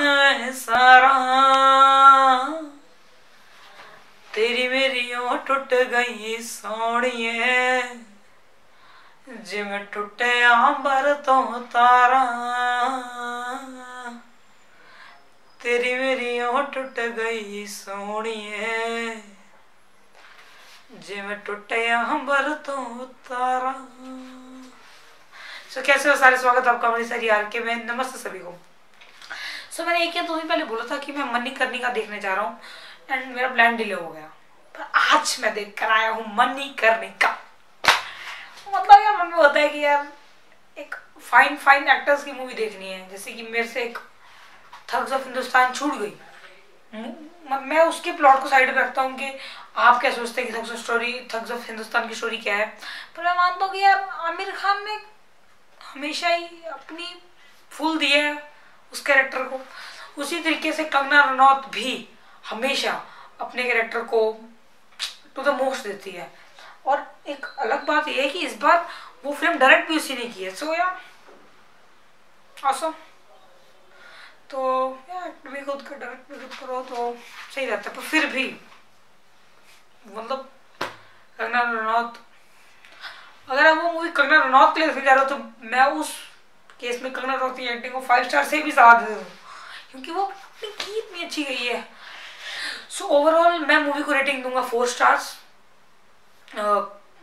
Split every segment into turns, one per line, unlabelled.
जान सारा। तेरी मेरी ओ टूट गई सोनिए। जिम टूटे अंबर तो तारा। तेरी मेरी ओ टूट गई सोनिए। जिम टूटे अंबर तो तारा। सो so, कैसे हो सारे? स्वागत आपका मेरी सारी आर के में। नमस्ते सभी को। सो मैंने एक या दो दिन पहले बोला था कि मैं मनी करने का देखने जा रहा हूँ एंड मेरा प्लान डिले हो गया। पर आज मैं देख कर आया हूँ मनी करने का। मतलब यार, मन में होता है कि यार, एक फाइन फाइन एक्टर्स की मूवी देखनी है। जैसे कि मेरे से एक थग्स ऑफ़ हिंदुस्तान छूट गई। मैं उसके प्लॉट को साइड में रखता हूँ कि आप क्या सोचते हैं कि thugs of story thugs of Hindustan की स्टोरी क्या है? पर मैं मानता हूँ कि यार, आमिर खान ने हमेशा ही अपनी फुल दिया है। उस कैरेक्टर को। उसी तरीके से कंगना रनौत भी हमेशा अपने कैरेक्टर को टू द मोस्ट देती है। और एक अलग बात यह है कि इस बार वो फ़िल्म डायरेक्ट भी उसी ने की है। सो यार awesome. तो यार भी खुद का डायरेक्ट भी खुद करो तो सही रहता है। पर फिर भी मतलब कंगना रनौत अगर आप वो मूवी कंगना रनौत के लिए देखने जा रहे हो तो मैं उस केस में कंगना रनौत की एक्टिंग को फाइव स्टार से भी ज़्यादा दे दूँ। क्योंकि वो अपनी की इतनी अच्छी गई है। सो so, ओवरऑल मैं मूवी को रेटिंग दूँगा फोर स्टार्स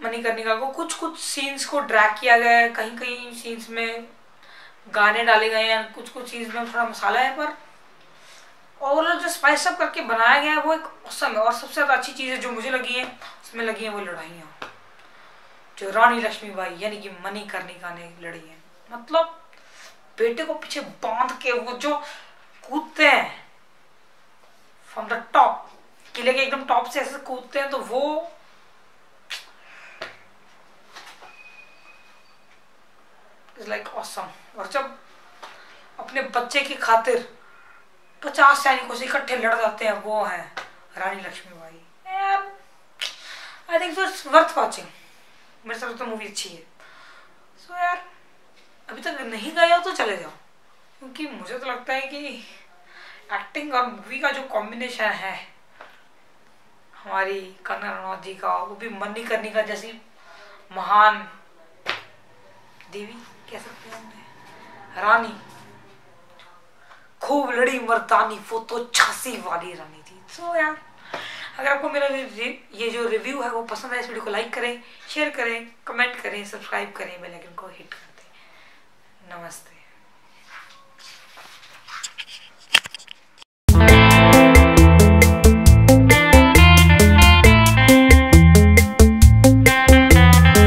मणिकर्णिका को कुछ कुछ सीन्स को ड्रैग किया गया है। कहीं कहीं सीन्स में गाने डाले गए हैं कुछ कुछ चीज़ में थोड़ा मसाला है पर ओवरऑल जो स्पाइस अप करके बनाया गया है वो एक औसम है। और सबसे ज़्यादा अच्छी चीज़ें जो मुझे लगी है उसमें लगी हैं वो लड़ाइयाँ। जो रानी लक्ष्मी लक्ष्मीबाई यानी कि मणिकर्णिका ने लड़ी है। मतलब बेटे को पीछे बाँध के वो जो कूदते हैं फ्रॉम द टॉप किले के एकदम टॉप से ऐसे कूदते हैं तो वो इज़ लाइक ऑसम और जब अपने बच्चे की खातिर पचास सैनिकों से इकट्ठे लड़ जाते हैं वो हैं Rani Lakshmibai. I think worth watching मेरे साथ तो मूवी अच्छी है। सो so, अभी तक नहीं गए हो तो चले जाओ। क्योंकि मुझे तो लगता है कि एक्टिंग और मूवी का जो कॉम्बिनेशन है हमारी कंगना रनौत जी का वो भी मनी करनी का जैसी महान देवी कह सकते हैं रानी खूब लड़ी मर्दानी वो तो झांसी वाली रानी थी। सो so, यार अगर आपको मेरा ये जो रिव्यू है वो पसंद है इस वीडियो को लाइक करें शेयर करें कमेंट करें सब्सक्राइब करें बेल आइकन को हिट कर।